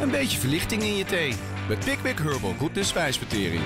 Een beetje verlichting in je thee. Met Pickwick Herbal Goodness Spijsvertering.